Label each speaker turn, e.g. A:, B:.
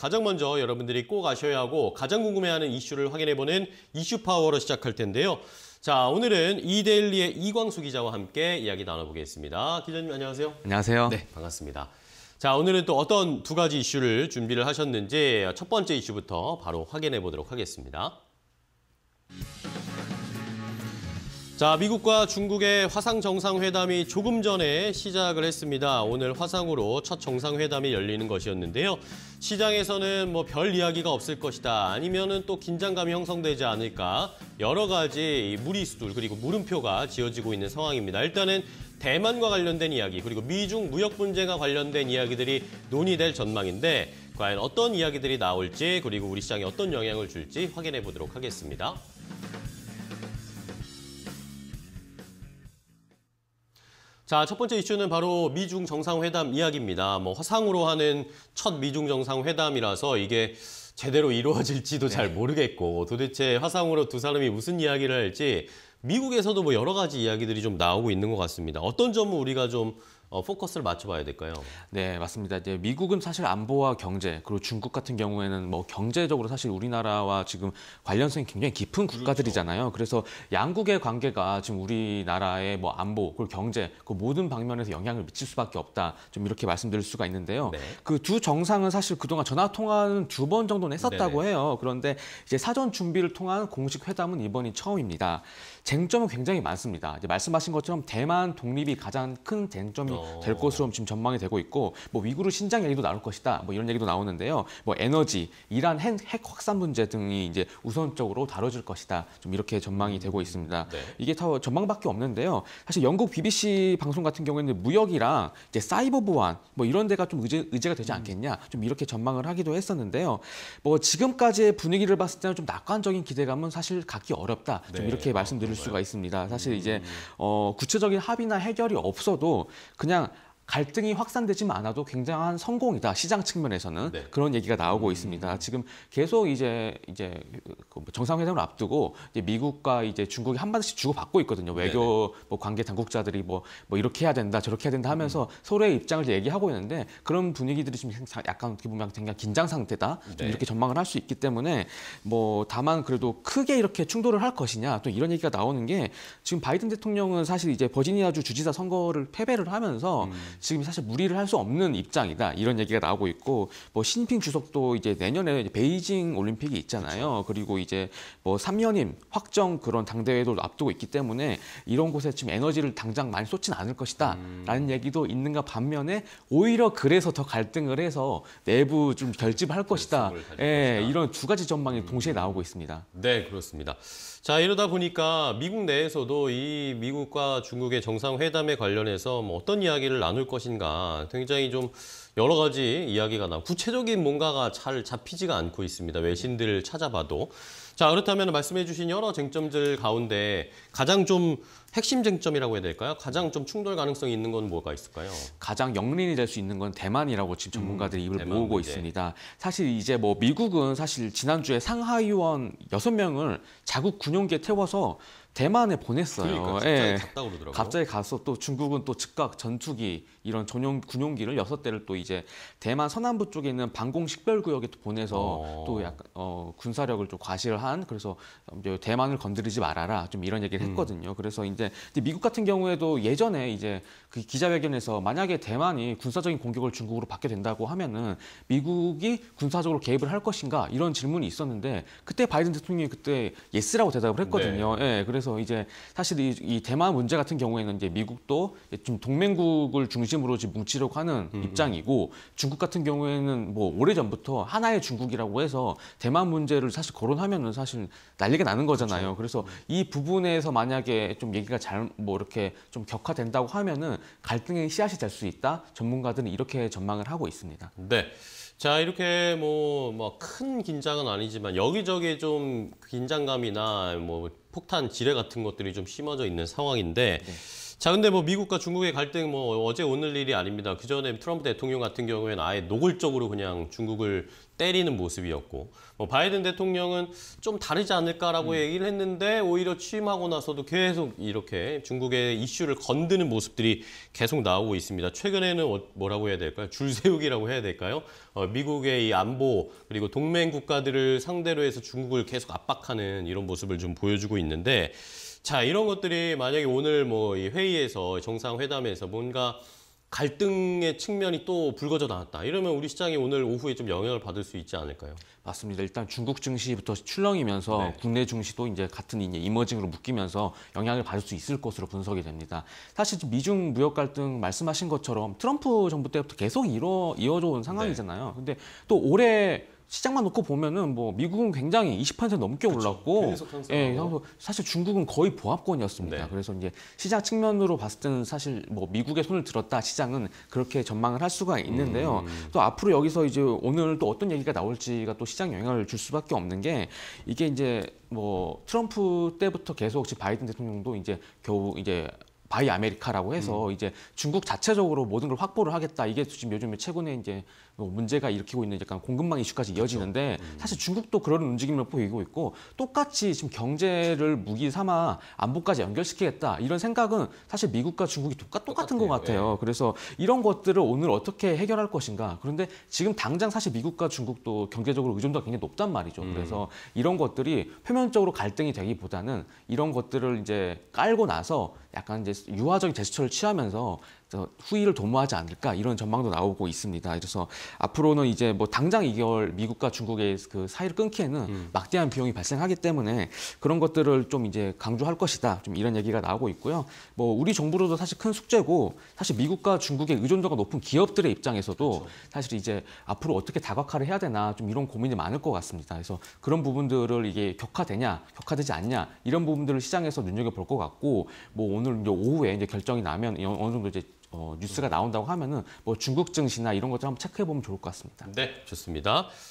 A: 가장 먼저 여러분들이 꼭 아셔야 하고 가장 궁금해하는 이슈를 확인해보는 이슈 파워로 시작할 텐데요. 자, 오늘은 이데일리의 이광수 기자와 함께 이야기 나눠보겠습니다. 기자님 안녕하세요.
B: 안녕하세요.
A: 네, 반갑습니다. 자, 오늘은 또 어떤 두 가지 이슈를 준비를 하셨는지 첫 번째 이슈부터 바로 확인해 보도록 하겠습니다. 자, 미국과 중국의 화상 정상회담이 조금 전에 시작을 했습니다. 오늘 화상으로 첫 정상회담이 열리는 것이었는데요. 시장에서는 뭐 별 이야기가 없을 것이다. 아니면은 또 긴장감이 형성되지 않을까. 여러 가지 무리수들 그리고 물음표가 지어지고 있는 상황입니다. 일단은 대만과 관련된 이야기 그리고 미중 무역 분쟁과 관련된 이야기들이 논의될 전망인데 과연 어떤 이야기들이 나올지 그리고 우리 시장에 어떤 영향을 줄지 확인해 보도록 하겠습니다. 자, 첫 번째 이슈는 바로 미중 정상회담 이야기입니다. 뭐 화상으로 하는 첫 미중 정상회담이라서 이게 제대로 이루어질지도 네. 잘 모르겠고 도대체 화상으로 두 사람이 무슨 이야기를 할지 미국에서도 뭐 여러 가지 이야기들이 좀 나오고 있는 것 같습니다. 어떤 점은 우리가 좀 어, 포커스를 맞춰봐야 될까요?
B: 네, 맞습니다. 이제 미국은 사실 안보와 경제 그리고 중국 같은 경우에는 뭐 경제적으로 사실 우리나라와 지금 관련성이 굉장히 깊은 그렇죠. 국가들이잖아요. 그래서 양국의 관계가 지금 우리나라의 뭐 안보 그리고 경제 그 모든 방면에서 영향을 미칠 수밖에 없다. 좀 이렇게 말씀드릴 수가 있는데요. 네. 그두 정상은 사실 그동안 전화 통화는 두 번 정도는 했었다고 네네. 해요. 그런데 이제 사전 준비를 통한 공식 회담은 이번이 처음입니다. 쟁점은 굉장히 많습니다. 이제 말씀하신 것처럼 대만 독립이 가장 큰 쟁점이 어. 될 것으로 지금 전망이 되고 있고 뭐 위구르 신장 얘기도 나올 것이다. 뭐 이런 얘기도 나오는데요. 뭐 에너지, 이란 핵, 핵 확산 문제 등이 이제 우선적으로 다뤄질 것이다. 좀 이렇게 전망이 되고 있습니다. 네. 이게 다 전망밖에 없는데요. 사실 영국 BBC 방송 같은 경우에는 무역이랑 이제 사이버 보안 뭐 이런 데가 좀 의제, 의제가 되지 않겠냐. 좀 이렇게 전망을 하기도 했었는데요. 뭐 지금까지의 분위기를 봤을 때는 좀 낙관적인 기대감은 사실 갖기 어렵다. 좀 네. 이렇게 말씀드릴 수가 있습니다. 사실 이제 음. 어, 구체적인 합의나 해결이 없어도 그냥 그냥 갈등이 확산되지만 않아도 굉장한 성공이다 시장 측면에서는 네. 그런 얘기가 나오고 음. 있습니다. 지금 계속 이제 이제 그 정상회담을 앞두고 이제 미국과 이제 중국이 한 번씩 주고 받고 있거든요. 외교 뭐 관계 당국자들이 뭐, 뭐 이렇게 해야 된다 저렇게 해야 된다 하면서 음. 서로의 입장을 얘기하고 있는데 그런 분위기들이 지금 약간 어떻게 보면 굉장히 긴장 상태다 네. 이렇게 전망을 할 수 있기 때문에 뭐 다만 그래도 크게 이렇게 충돌을 할 것이냐 또 이런 얘기가 나오는 게 지금 바이든 대통령은 사실 이제 버지니아주 주지사 선거를 패배를 하면서 음. 지금 사실 무리를 할 수 없는 입장이다 이런 얘기가 나오고 있고 뭐 신핑 주석도 이제 내년에 베이징 올림픽이 있잖아요. 그리고 이제 뭐 3년임 확정 그런 당대회도 앞두고 있기 때문에 이런 곳에 지금 에너지를 당장 많이 쏟진 않을 것이다라는 음. 얘기도 있는가 반면에 오히려 그래서 더 갈등을 해서 내부 좀 결집을 할 것이다. 예, 이런 두 가지 전망이 음. 동시에 나오고 있습니다.
A: 네, 그렇습니다. 자 이러다 보니까 미국 내에서도 이 미국과 중국의 정상회담에 관련해서 뭐 어떤 이야기를 나눌 것인가 굉장히 좀 여러 가지 이야기가 나 구체적인 뭔가가 잘 잡히지가 않고 있습니다. 외신들을 찾아봐도 자 그렇다면 말씀해 주신 여러 쟁점들 가운데 가장 좀 핵심 쟁점이라고 해야 될까요? 가장 좀 충돌 가능성이 있는 건 뭐가 있을까요?
B: 가장 영린이 될 수 있는 건 대만이라고 지금 전문가들이 음, 입을 모으고 문제. 있습니다. 사실 이제 뭐 미국은 사실 지난주에 상하이원 여섯 명을 자국 군용기에 태워서 대만에 보냈어요.
A: 그러니까 예. 갔다고 그러더라고요.
B: 갑자기 가서 또 중국은 또 즉각 전투기 이런 전용 군용기를 여섯 대를 또 이제 대만 서남부 쪽에 있는 방공 식별 구역에 또 보내서 어. 또 약간 어, 군사력을 좀 과시를 한 그래서 대만을 건드리지 말아라 좀 이런 얘기를 음. 했거든요. 음. 그래서 이제 미국 같은 경우에도 예전에 이제 그 기자회견에서 만약에 대만이 군사적인 공격을 중국으로 받게 된다고 하면은 미국이 군사적으로 개입을 할 것인가 이런 질문이 있었는데 그때 바이든 대통령이 그때 yes라고 대답을 했거든요. 네. 예, 그래서 이제 사실 이, 이 대만 문제 같은 경우에는 이제 미국도 좀 동맹국을 중심 으로 지금 뭉치려고 하는 음. 입장이고 중국 같은 경우에는 뭐 오래 전부터 하나의 중국이라고 해서 대만 문제를 사실 거론하면은 사실 난리가 나는 거잖아요. 그렇죠. 그래서 이 부분에서 만약에 좀 얘기가 잘 뭐 이렇게 좀 격화된다고 하면은 갈등의 씨앗이 될 수 있다. 전문가들은 이렇게 전망을 하고 있습니다.
A: 네. 자 이렇게 뭐 뭐 큰 긴장은 아니지만 여기저기 좀 긴장감이나 뭐 폭탄 지뢰 같은 것들이 좀 심어져 있는 상황인데 네. 자, 근데 뭐 미국과 중국의 갈등 뭐 어제 오늘 일이 아닙니다. 그 전에 트럼프 대통령 같은 경우에는 아예 노골적으로 그냥 중국을 때리는 모습이었고, 뭐 바이든 대통령은 좀 다르지 않을까라고 얘기를 했는데 오히려 취임하고 나서도 계속 이렇게 중국의 이슈를 건드는 모습들이 계속 나오고 있습니다. 최근에는 어- 뭐라고 해야 될까요? 줄 세우기라고 해야 될까요? 어, 미국의 이 안보 그리고 동맹 국가들을 상대로 해서 중국을 계속 압박하는 이런 모습을 좀 보여주고 있는데. 자, 이런 것들이 만약에 오늘 뭐 이 회의에서 정상회담에서 뭔가 갈등의 측면이 또 불거져 나왔다. 이러면 우리 시장이 오늘 오후에 좀 영향을 받을 수 있지 않을까요?
B: 맞습니다. 일단 중국 증시부터 출렁이면서
A: 네.
B: 국내 증시도 이제 같은 이제 이머징으로 묶이면서 영향을 받을 수 있을 것으로 분석이 됩니다. 사실 미중 무역 갈등 말씀하신 것처럼 트럼프 정부 때부터 계속 이뤄 이어져 온 상황이잖아요. 근데 또 올해 시장만 놓고 보면은 뭐 미국은 굉장히 20% 넘게 올랐고
A: 계속 상승하고.
B: 예, 그래서 사실 중국은 거의 보합권이었습니다.
A: 네.
B: 그래서 이제 시장 측면으로 봤을 때는 사실 뭐 미국의 손을 들었다 시장은 그렇게 전망을 할 수가 있는데요.
A: 음.
B: 또 앞으로 여기서 이제 오늘 또 어떤 얘기가 나올지가 또 시장 영향을 줄 수밖에 없는 게 이게 이제 뭐 트럼프 때부터 계속 지금 바이든 대통령도 이제 겨우 이제 Buy America라고 해서
A: 음.
B: 이제 중국 자체적으로 모든 걸 확보를 하겠다. 이게 지금 요즘에 최근에 이제 뭐 문제가 일으키고 있는 약간 공급망 이슈까지 이어지는데
A: 음.
B: 사실 중국도 그런 움직임을 보이고 있고 똑같이 지금 경제를 무기 삼아 안보까지 연결시키겠다 이런 생각은 사실 미국과 중국이 똑같, 똑같은 것
A: 똑같아요.
B: 같아요. 그래서 이런 것들을 오늘 어떻게 해결할 것인가. 그런데 지금 당장 사실 미국과 중국도 경제적으로 의존도가 굉장히 높단 말이죠. 그래서 이런 것들이 표면적으로 갈등이 되기보다는 이런 것들을 이제 깔고 나서 약간 이제 유화적인 제스처를 취하면서 저 후위를 도모하지 않을까 이런 전망도 나오고 있습니다. 그래서 앞으로는 이제 뭐 당장 2개월 미국과 중국의 그 사이를 끊기에는 막대한 비용이 발생하기 때문에 그런 것들을 좀 이제 강조할 것이다. 좀 이런 얘기가 나오고 있고요. 뭐 우리 정부로도 사실 큰 숙제고 사실 미국과 중국의 의존도가 높은 기업들의 입장에서도 사실 이제 앞으로 어떻게 다각화를 해야 되나 좀 이런 고민이 많을 것 같습니다. 그래서 그런 부분들을 이게 격화되냐, 격화되지 않냐 이런 부분들을 시장에서 눈여겨 볼 것 같고 뭐 오늘 이제 오후에 이제 결정이 나면 어느 정도 이제 어, 뉴스가 나온다고 하면은 뭐 중국 증시나 이런 것들 한번 체크해 보면 좋을 것 같습니다.
A: 네, 좋습니다.